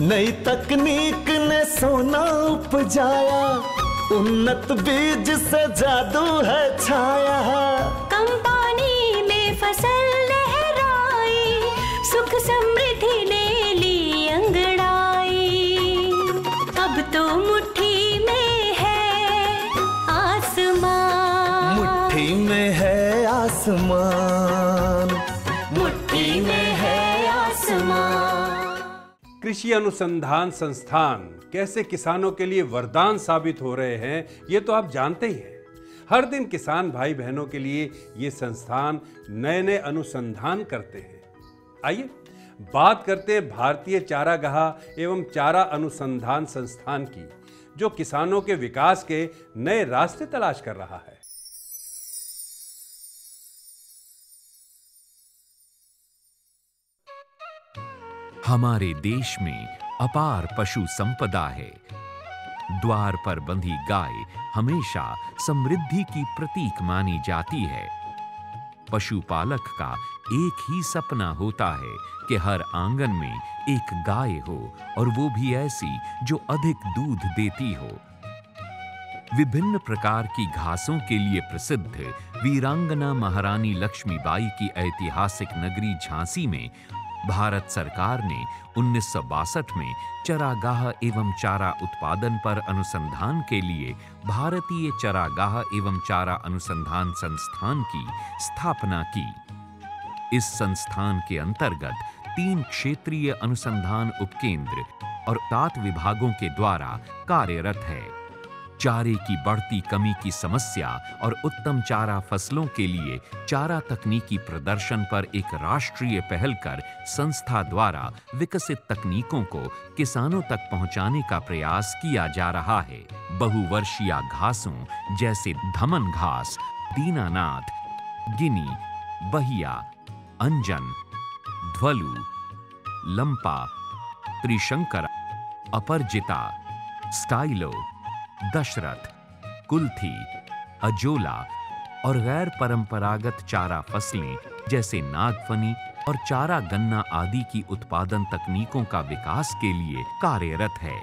नई तकनीक ने सोना उपजाया उन्नत बीज से जादू है छाया। कृषि अनुसंधान संस्थान कैसे किसानों के लिए वरदान साबित हो रहे हैं, ये तो आप जानते ही हैं। हर दिन किसान भाई बहनों के लिए ये संस्थान नए नए अनुसंधान करते हैं। आइए, बात करते हैं भारतीय चारागाह एवं चारा अनुसंधान संस्थान की, जो किसानों के विकास के नए रास्ते तलाश कर रहा है। हमारे देश में अपार पशु संपदा है। द्वार पर बंधी गाय हमेशा समृद्धि की प्रतीक मानी जाती है। पशुपालक का एक ही सपना होता है कि हर आँगन में एक गाय हो और वो भी ऐसी जो अधिक दूध देती हो। विभिन्न प्रकार की घासों के लिए प्रसिद्ध वीरांगना महारानी लक्ष्मीबाई की ऐतिहासिक नगरी झांसी में भारत सरकार ने उन्नीस सौ बासठ में चरागाह एवं चारा उत्पादन पर अनुसंधान के लिए भारतीय चरागाह एवं चारा अनुसंधान संस्थान की स्थापना की। इस संस्थान के अंतर्गत तीन क्षेत्रीय अनुसंधान उपकेंद्र और सात विभागों के द्वारा कार्यरत है। चारे की बढ़ती कमी की समस्या और उत्तम चारा फ़सलों के लिए चारा तकनीकी प्रदर्शन पर एक राष्ट्रीय पहल कर संस्था द्वारा विकसित तकनीकों को किसानों तक पहुँचाने का प्रयास किया जा रहा है। बहुवर्षीय घासों जैसे धमन घास, दीनानाथ, गिनी, बहिया, अंजन, ध्वलु, लंपा, त्रिशंकर, अपरजिता, स्टाइलो दशरथ, कुल्थी, अजोला और गैर परंपरागत चारा फ़सलें, जैसे नागफनी और चारा गन्ना आदि की उत्पादन तकनीकों का विकास के लिए कार्यरत है।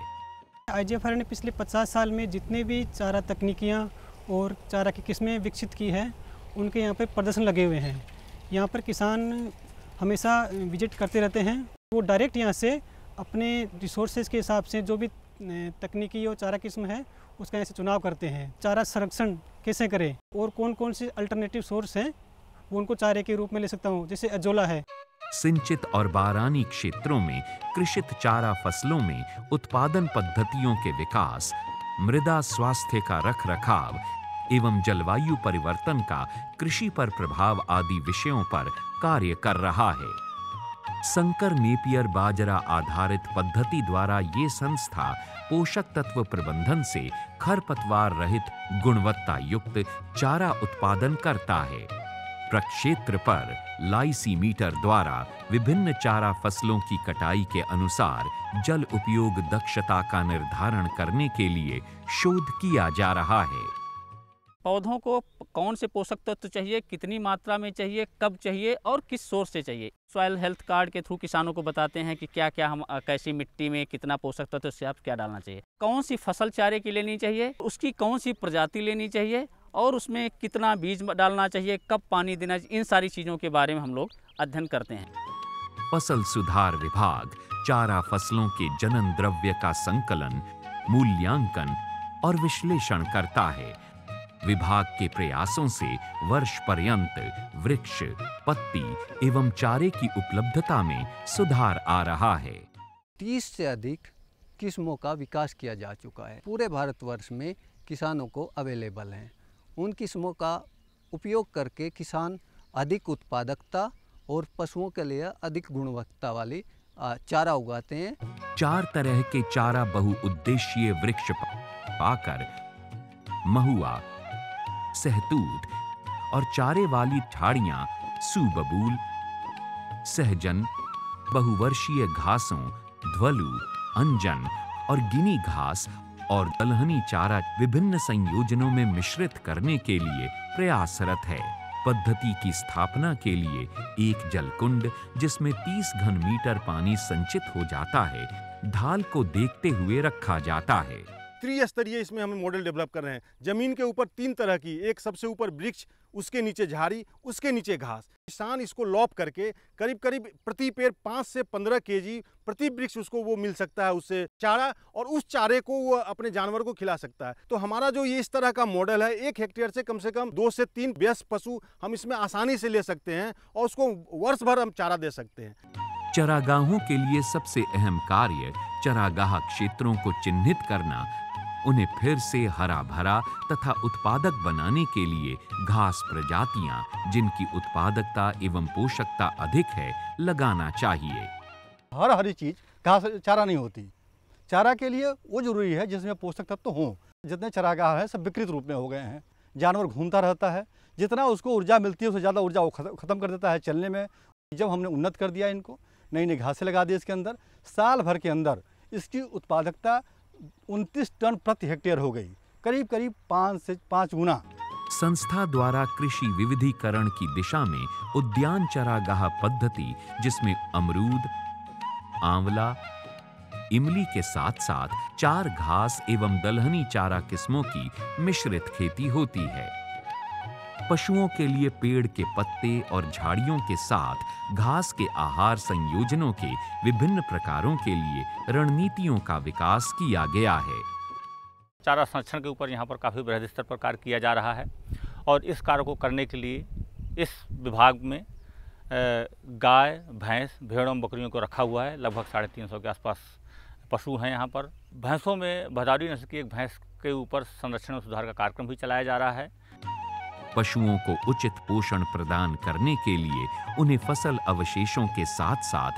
आईजीएफआर ने पिछले 50 साल में जितने भी चारा तकनीकियाँ और चारा की किस्में विकसित की हैं, उनके यहाँ पर प्रदर्शन लगे हुए हैं। यहाँ पर किसान हमेशा विज़िट करते रहते हैं। वो डायरेक्ट यहाँ से अपने रिसोर्सेज के हिसाब से जो भी तकनीकी और चारा किस्म है, उसका ऐसे चुनाव करते हैं। चारा संरक्षण कैसे करें? और कौन कौन से अल्टरनेटिव सोर्स हैं? वो उनको चारे के रूप में ले सकता हूँ, जैसे अजोला है। सिंचित और बारानी क्षेत्रों में, कृषित चारा फ़सलों में उत्पादन पद्धतियों के विकास, मृदा स्वास्थ्य का रख रखाव एवं जलवायु परिवर्तन का कृषि पर प्रभाव आदि विषयों पर कार्य कर रहा है। संकर नेपियर बाजरा आधारित पद्धति द्वारा ये संस्था पोषक तत्व प्रबंधन से खरपतवार रहित गुणवत्ता युक्त चारा उत्पादन करता है। प्रक्षेत्र पर लाइसीमीटर द्वारा विभिन्न चारा फ़सलों की कटाई के अनुसार जल उपयोग दक्षता का निर्धारण करने के लिए शोध किया जा रहा है। पौधों को कौन से पोषक तत्व चाहिए, कितनी मात्रा में चाहिए, कब चाहिए और किस सोर्स से चाहिए? सॉयल हेल्थ कार्ड के थ्रू किसानों को बताते हैं कि क्या क्या हम कैसी मिट्टी में कितना पोषक तत्व से आप क्या डालना चाहिए। कौन सी फ़सल चारे की लेनी चाहिए, उसकी कौन सी प्रजाति लेनी चाहिए और उसमें कितना बीज डालना चाहिए, कब पानी देना चाहिए, इन सारी चीज़ों के बारे में हम लोग अध्ययन करते हैं। फ़सल सुधार विभाग, चारा फ़सलों के जनन द्रव्य का संकलन, मूल्यांकन और विश्लेषण करता है। विभाग के प्रयासों से वर्ष पर्यंत वृक्ष पत्ती एवं चारे की उपलब्धता में सुधार आ रहा है। तीस से अधिक किस्मों का विकास किया जा चुका है। पूरे भारतवर्ष में किसानों को अवेलेबल हैं। उन किस्मों का उपयोग करके किसान अधिक उत्पादकता और पशुओं के लिए अधिक गुणवत्ता वाली चारा उगाते हैं। चार तरह के चारा बहुउद्देशीय वृक्ष पाकर महुआ सहतूत और चारे वाली ठाड़ियाँ सुबबूल, सहजन, बहुवर्षीय घासों, ध्वलु, अंजन और गिनी घास और दलहनी चारा विभिन्न संयोजनों में मिश्रित करने के लिए प्रयासरत है। पद्धति की स्थापना के लिए एक जलकुंड, जिसमें 30 घन मीटर पानी संचित हो जाता है, ढाल को देखते हुए रखा जाता है। त्रिस्तरीय इसमें हम मॉडल डेवलप कर रहे हैं। ज़मीन के ऊपर तीन तरह की, एक सबसे ऊपर वृक्ष, उसके नीचे झाड़ी, उसके नीचे घास। किसान इसको लॉप करके करीब करीब प्रति पेड़ पाँच से पंद्रह के जी प्रति वृक्ष उसको वो मिल सकता है, उससे चारा, और उस चारे को वो अपने जानवर को खिला सकता है। तो हमारा जो ये इस तरह का मॉडल है, एक हेक्टेयर से कम से कम दो से तीन व्यस्त पशु हम इसमें आसानी से ले सकते हैं, और उसको वर्ष भर हम चारा दे सकते हैं। चरागाहों के लिए सबसे अहम कार्य चरागाह क्षेत्रों को चिन्हित करना उन्हें फिर से हरा भरा तथा उत्पादक बनाने के लिए घास प्रजातियाँ, जिनकी उत्पादकता एवं पोषकता अधिक है, लगाना चाहिए। हर हरी चीज़, घास, चारा नहीं होती। चारा के लिए वो ज़रूरी है जिसमें पोषक तत्व तो हों। जितने चरागाह हैं, सब विकृत रूप में हो गए हैं। जानवर घूमता रहता है। जितना उसको ऊर्जा मिलती है, उससे ज़्यादा ऊर्जा वो ख़त्म कर देता है चलने में। जब हमने उन्नत कर दिया इनको नई नई घासें लगा दी इसके अंदर, साल भर के अंदर इसकी उत्पादकता उनतीस टन प्रति हेक्टेयर हो गई। करीब करीब पाँच से पाँच गुना। संस्था द्वारा कृषि विविधीकरण की दिशा में उद्यान चरागाह पद्धति, जिसमें अमरूद, आंवला, इमली के साथ साथ चार घास एवं दलहनी चारा किस्मों की मिश्रित खेती होती है। पशुओं के लिए पेड़ के पत्ते और झाड़ियों के साथ घास के आहार संयोजनों के विभिन्न प्रकारों के लिए रणनीतियों का विकास किया गया है। चारा संरक्षण के ऊपर यहाँ पर काफ़ी बृहद स्तर पर कार्य किया जा रहा है और इस कार्य को करने के लिए इस विभाग में गाय, भैंस, भेड़ों, बकरियों को रखा हुआ है। लगभग साढ़े तीन सौ के आसपास पशु हैं यहाँ पर। भैंसों में भदारी नस्ल की एक भैंस के ऊपर संरक्षण और सुधार का कार्यक्रम भी चलाया जा रहा है। पशुओं को उचित पोषण प्रदान करने के लिए उन्हें फ़सल अवशेषों के साथ साथ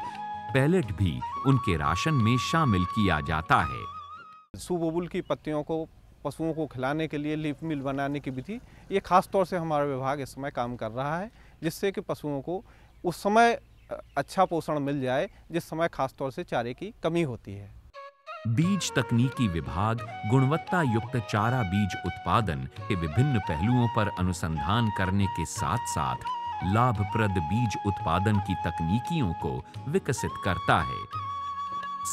पैलेट भी उनके राशन में शामिल किया जाता है। सुबुल की पत्तियों को, पशुओं को खिलाने के लिए लीफ मिल बनाने की विधि, ये खास तौर से हमारा विभाग इस समय काम कर रहा है, जिससे कि पशुओं को उस समय अच्छा पोषण मिल जाए, जिस समय खास तौर से चारे की कमी होती है। बीज तकनीकी विभाग गुणवत्ता युक्त चारा बीज उत्पादन के विभिन्न पहलुओं पर अनुसंधान करने के साथ साथ लाभप्रद बीज उत्पादन की तकनीकियों को विकसित करता है।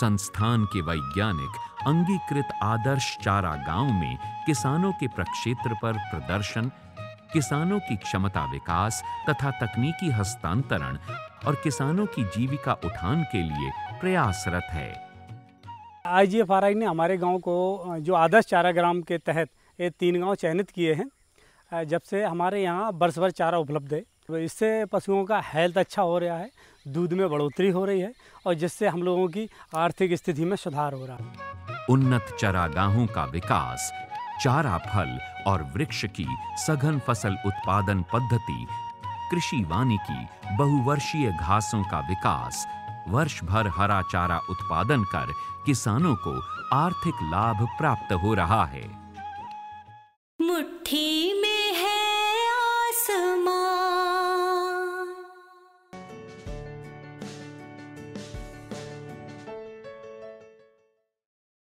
संस्थान के वैज्ञानिक अंगीकृत आदर्श चारा गाँव में किसानों के प्रक्षेत्र पर प्रदर्शन, किसानों की क्षमता विकास तथा तकनीकी हस्तांतरण और किसानों की जीविका उठान के लिए प्रयासरत है। आईजीएफआरआई ने हमारे गाँव को जो आदर्श चारा ग्राम के तहत ये तीन गाँव चयनित किए हैं जब से हमारे यहाँ वर्ष भर चारा उपलब्ध है। तो इससे पशुओं का हेल्थ अच्छा हो रहा है, दूध में बढ़ोतरी हो रही है और जिससे हम लोगों की आर्थिक स्थिति में सुधार हो रहा है। उन्नत चरागाहों का विकास, चारा फल और वृक्ष की सघन फ़सल उत्पादन पद्धति, कृषि वानिकी, बहुवर्षीय घासों का विकास वर्ष भर हरा चारा उत्पादन कर किसानों को आर्थिक लाभ प्राप्त हो रहा है।